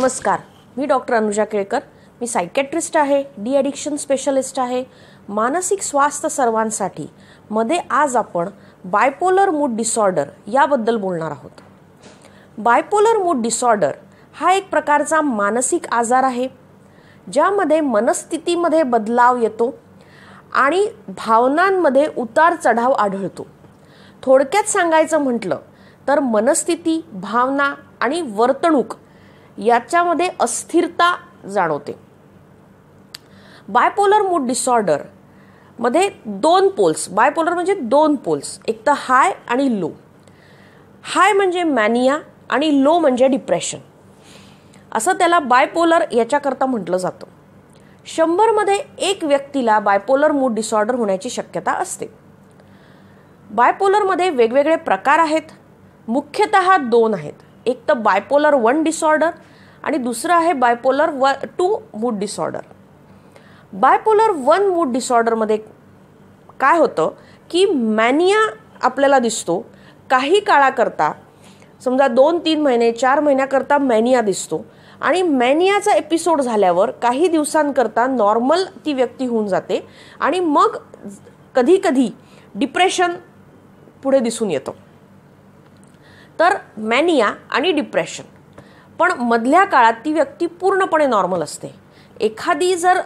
नमस्कार. मी डॉक्टर अनुजा केळकर. मी सायकॅट्रिस्ट आहे डी ॲडिक्शन स्पेशलिस्ट आहे. मानसिक स्वास्थ्य सर्वांसाठी मध्ये आज आपण बायपोलर मूड डिसऑर्डर याबद्दल बोलणार आहोत. बायपोलर मूड डिसऑर्डर हा एक प्रकारचा मानसिक आजार आहे ज्यामध्ये मनस्थितीमध्ये बदलाव येतो आणि भावनांमध्ये उतार चढाव आढळतो. थोडक्यात सांगायचं म्हटलं तर मनस्थिती भावना आणि वर्तणूक याच्यामध्ये अस्थिरता जाणवते. बायपोलर मूड डिसऑर्डरमध्ये दोन पोल्स बायपोलर म्हणजे दोन पोल्स एक तर हाय आणि लो हाय म्हणजे मॅनिया आणि लो म्हणजे डिप्रेशन असं त्याला बायपोलर याच्याकरता म्हटलं जातं. शंभरमध्ये एक व्यक्तीला बायपोलर मूड डिसऑर्डर होण्याची शक्यता असते. बायपोलरमध्ये वेगवेगळे प्रकार आहेत. मुख्यतः दोन आहेत. एक तर बायपोलर वन डिसऑर्डर आणि दुसरं आहे बायपोलर व two mood disorder bipolar one mood डिसऑर्डरमध्ये काय होतं की मॅनिया आपल्याला दिसतो. काही काळाकरता समजा दोन तीन महिने चार महिन्याकरता मॅनिया दिसतो. आणि मॅनियाचा एपिसोड झाल्यावर काही दिवसांकरता नॉर्मल ती व्यक्ती होऊन जाते. आणि मग कधी कधी डिप्रेशन पुढे दिसून येतं. तर मॅनिया आणि डिप्रेशन. पण मधल्या काळात ती व्यक्ती पूर्णपणे नॉर्मल असते. एखादी जर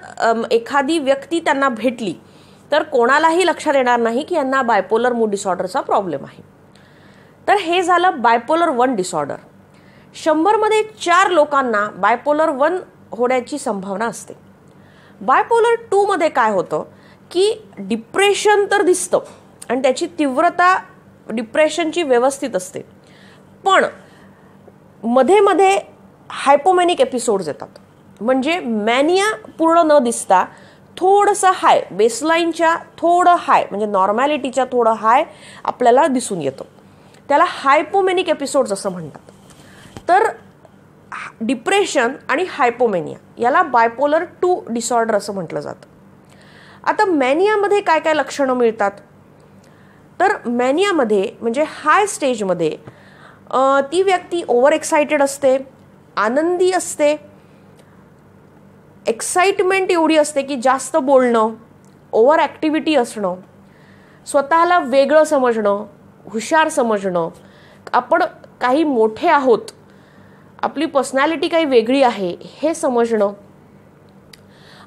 एखादी व्यक्ती त्यांना भेटली तर कोणालाही लक्षात येणार नाही की यांना बायपोलर मूड डिसऑर्डरचा प्रॉब्लेम आहे. तर हे झालं बायपोलर वन डिसऑर्डर शंभरमध्ये चार लोकांना बायपोलर वन होण्याची संभावना असते. बायपोलर टूमध्ये काय होतं की डिप्रेशन तर दिसतं आणि त्याची तीव्रता डिप्रेशनची व्यवस्थित असते. पण मध्ये मध्ये हायपोमॅनिक एपिसोड्स येतात. म्हणजे मॅनिया पूर्ण न दिसता थोडंसं हाय बेसलाईनच्या थोडं हाय म्हणजे नॉर्मॅलिटीच्या थोडं हाय आपल्याला दिसून येतं. त्याला हायपोमॅनिक एपिसोड्स असं म्हणतात. तर डिप्रेशन आणि हायपोमॅनिया याला बायपोलर टू डिसऑर्डर असं म्हटलं जातं. आता मॅनियामध्ये काय काय लक्षणं मिळतात? तर मॅनियामध्ये म्हणजे हाय स्टेजमध्ये ती व्यक्ती ओव्हर एक्सायटेड असते आनंदी असते. एक्साइटमेंट एवढी असते की जास्त बोलणं ओव्हर ॲक्टिव्हिटी असणं स्वतःला वेगळं समजणं हुशार समजणं. आपण काही मोठे आहोत आपली पर्सनॅलिटी काही वेगळी आहे हे समजणं.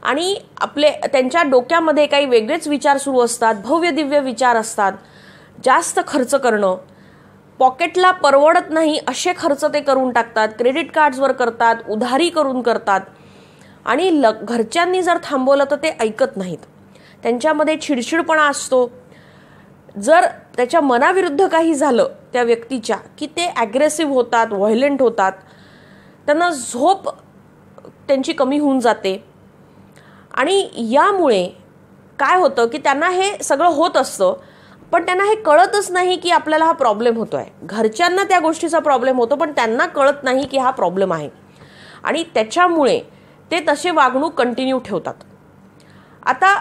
आणि आपले त्यांच्या डोक्यामध्ये काही वेगळेच विचार सुरू असतात भव्य दिव्य विचार असतात जास्त खर्च करणं पॉकेटला परवडत नाही असे खर्च ते करून टाकतात क्रेडिट कार्ड्सवर करतात उधारी करून करतात. आणि ल घरच्यांनी जर थांबवलं तर ते ऐकत नाहीत. त्यांच्यामध्ये चिडचिडपणा असतो. जर त्याच्या मनाविरुद्ध काही झालं त्या व्यक्तीच्या की ते ॲग्रेसिव्ह होतात व्हायलेंट होतात त्यांना झोप त्यांची कमी होऊन जाते. आणि यामुळे काय होतं की त्यांना हे सगळं होत असतं. पण त्यांना हे कळतच नाही की आपल्याला हा प्रॉब्लेम होतो आहे घरच्यांना त्या गोष्टीचा प्रॉब्लेम होतो पण त्यांना कळत नाही की हा प्रॉब्लेम आहे. आणि त्याच्यामुळे ते तसे वागणूक कंटिन्यू ठेवतात. आता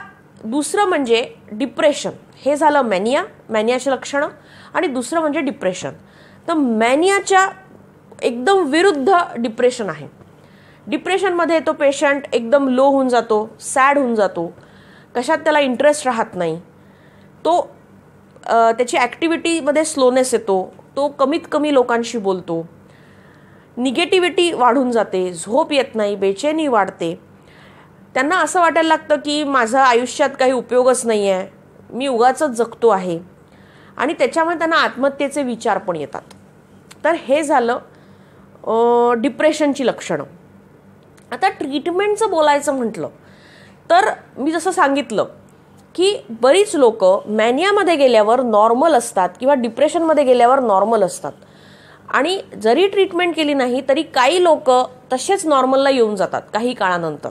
दुसरं म्हणजे डिप्रेशन हे झालं मॅनिया मॅनियाची लक्षणं. आणि दुसरं म्हणजे डिप्रेशन तर मॅनियाच्या एकदम विरुद्ध डिप्रेशन आहे. डिप्रेशनमध्ये तो पेशंट एकदम लो होऊन जातो सॅड होऊन जातो. कशात त्याला इंटरेस्ट राहत नाही. तो त्याची ॲक्टिव्हिटीमध्ये स्लोनेस येतो तो कमीत कमी लोकांशी बोलतो. निगेटिव्हिटी वाढून जाते झोप येत नाही बेचैनी वाढते. त्यांना असं वाटायला लागतं की माझं आयुष्यात काही उपयोगच नाही आहे मी उगाच जगतो आहे. आणि त्याच्यामुळे त्यांना आत्महत्येचे विचार पण येतात. तर हे झालं डिप्रेशनची लक्षणं. आता ट्रीटमेंटचं बोलायचं म्हटलं तर मी जसं सांगितलं की बरीच लोक मॅनियामध्ये गेल्यावर नॉर्मल असतात किंवा डिप्रेशनमध्ये गेल्यावर नॉर्मल असतात. आणि जरी ट्रीटमेंट केली नाही तरी काही लोक तसेच नॉर्मलला येऊन जातात काही काळानंतर.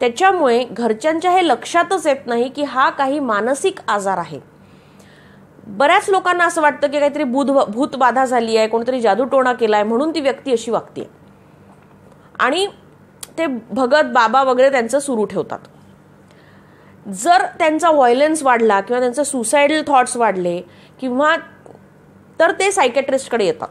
त्याच्यामुळे घरच्यांच्या हे लक्षातच येत नाही की हा काही मानसिक आजार आहे. बऱ्याच लोकांना असं वाटतं की काहीतरी भूत भूतबाधा झाली आहे कोणतरी जादूटोणा केला आहे म्हणून ती व्यक्ती अशी वागते आणि ते भगत बाबा वगैरे त्यांचं सुरू ठेवतात. जर त्यांचा व्हायलन्स वाढला किंवा त्यांचे सुसायडल थॉट्स वाढले किंवा तर ते सायकॅट्रिस्टकडे येतात.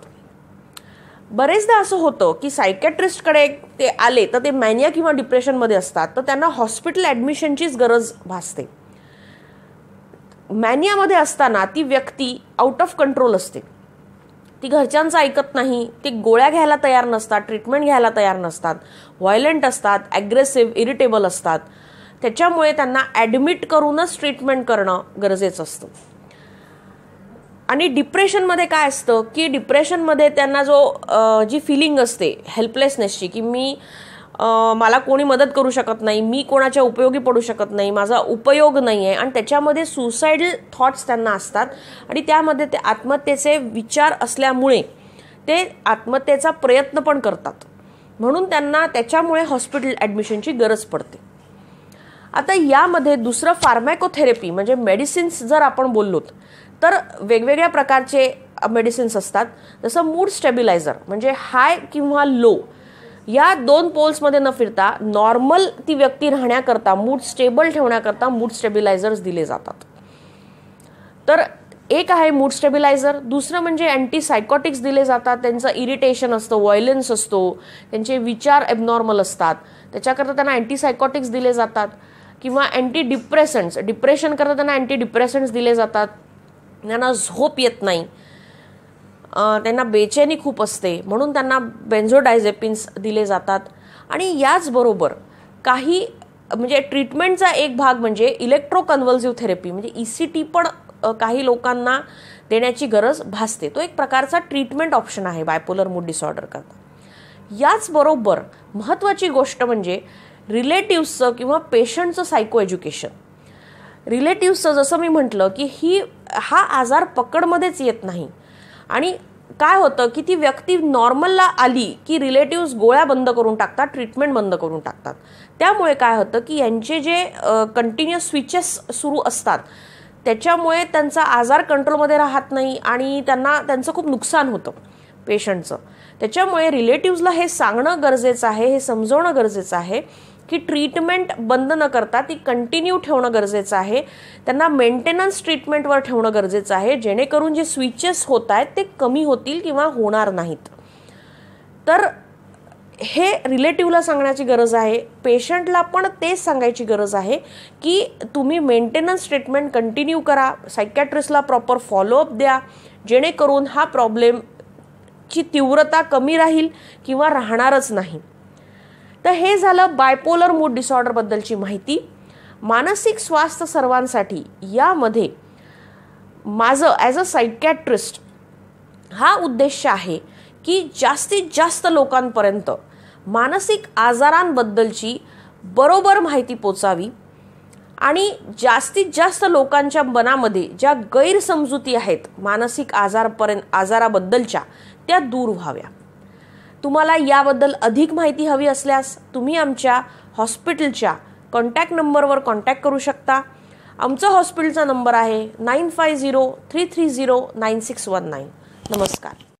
बरेचदा असं होतं की सायकॅट्रिस्टकडे ते आले तर ते मॅनिया किंवा डिप्रेशनमध्ये असतात तर त्यांना हॉस्पिटल ॲडमिशनचीच गरज भासते. मॅनियामध्ये असताना ती व्यक्ती आउट ऑफ कंट्रोल असते. ती घरच्यांचं ऐकत नाही ती गोळ्या घ्यायला तयार नसतात ट्रीटमेंट घ्यायला तयार नसतात व्हायलंट असतात ॲग्रेसिव्ह इरिटेबल असतात. त्याच्यामुळे त्यांना ॲडमिट करूनच ट्रीटमेंट करणं गरजेचं असतं. आणि डिप्रेशनमध्ये काय असतं की डिप्रेशनमध्ये त्यांना जो जी फिलिंग असते हेल्पलेसनेसची की मी मला कोणी मदत करू शकत नाही मी कोणाच्या उपयोगी पडू शकत नाही माझा उपयोग नाही आहे आणि त्याच्यामध्ये सुसाईडल थॉट्स त्यांना असतात आणि त्यामध्ये ते आत्महत्येचे विचार असल्यामुळे ते आत्महत्येचा प्रयत्न पण करतात. म्हणून त्यांना त्याच्यामुळे हॉस्पिटल ॲडमिशनची गरज पडते. आता यामध्ये दुसरं फार्मॅकोथेरपी म्हणजे मेडिसिन्स जर आपण बोललोत तर वेगवेगळ्या प्रकारचे मेडिसिन्स असतात. जसं मूड स्टेबिलायझर म्हणजे हाय किंवा लो या दोन पोल्समध्ये न फिरता नॉर्मल ती व्यक्ती राहण्याकरता मूड स्टेबल ठेवण्याकरता मूड स्टेबिलायझर्स दिले जातात. तर एक आहे मूड स्टेबिलायझर दुसरं म्हणजे अँटीसायकॉटिक्स दिले जातात. त्यांचं इरिटेशन असतं व्हायलन्स असतो त्यांचे विचार एबनॉर्मल असतात. त्याच्याकरता त्यांना अँटीसायकॉटिक्स दिले जातात. किंवा अँटी डिप्रेसन्स डिप्रेशन करता त्यांना अँटी डिप्रेसन्स दिले जातात. त्यांना झोप येत नाही. त्यांना बेचैनी खूप असते. म्हणून त्यांना बेन्झोडायझेपिन्स दिले जातात. आणि याचबरोबर काही म्हणजे ट्रीटमेंटचा एक भाग म्हणजे इलेक्ट्रोकन्व्हल्सिव्ह थेरपी म्हणजे ई सी टी पण काही लोकांना देण्याची गरज भासते. तो एक प्रकारचा ट्रीटमेंट ऑप्शन आहे बायपोलर मूड डिसऑर्डर करता. याचबरोबर महत्त्वाची गोष्ट म्हणजे रिलेटिव्सचं किंवा पेशंटचं सायको एज्युकेशन रिलेटिव्सचं जसं मी म्हटलं की ही हा आजार पकडमध्येच येत नाही. आणि काय होतं की ती व्यक्ती नॉर्मलला आली की रिलेटिव्स गोळ्या बंद करून टाकतात ट्रीटमेंट बंद करून टाकतात. त्यामुळे काय होतं की यांचे जे कंटिन्युअस स्विचेस सुरू असतात त्याच्यामुळे त्यांचा आजार कंट्रोलमध्ये राहत नाही आणि त्यांना त्यांचं खूप नुकसान होतं पेशंटचं. त्याच्यामुळे रिलेटिव्सला हे सांगणं गरजेचं आहे हे समजवणं गरजेचं आहे की ट्रीटमेंट बंद न करता ती कंटिन्यू ठेवणं गरजेचं आहे. त्यांना मेंटेनन्स ट्रीटमेंटवर ठेवणं गरजेचं आहे जेणेकरून जे स्विचेस होत आहेत ते कमी होतील किंवा होणार नाहीत. तर हे रिलेटिव्हला सांगण्याची गरज आहे पेशंटला पण तेच सांगायची गरज आहे की तुम्ही मेंटेनन्स ट्रीटमेंट कंटिन्यू करा सायकॅट्रिस्टला प्रॉपर फॉलोअप द्या जेणेकरून हा प्रॉब्लेम ची तीव्रता कमी राहील किंवा राहणारच नाही. तर हे झालं बायपोलर मूड डिसऑर्डरबद्दलची माहिती. मानसिक स्वास्थ्य सर्वांसाठी यामध्ये माझं ॲज अ सायकॅट्रिस्ट हा उद्देश आहे की जास्तीत जास्त लोकांपर्यंत मानसिक आजारांबद्दलची बरोबर माहिती पोचावी. आणि जास्तीत जास्त लोकांच्या मनामध्ये ज्या गैरसमजुती आहेत मानसिक आजारपर्यंत आजाराबद्दलच्या त्या दूर व्हाव्या. तुम्हाला याबद्दल अधिक माहिती हवी असल्यास तुम्ही आमच्या हॉस्पिटलच्या कॉन्टॅक्ट नंबरवर कॉन्टॅक्ट करू शकता. आमचा हॉस्पिटलचा नंबर आहे nine five zero three three zero nine six one nine. नमस्कार.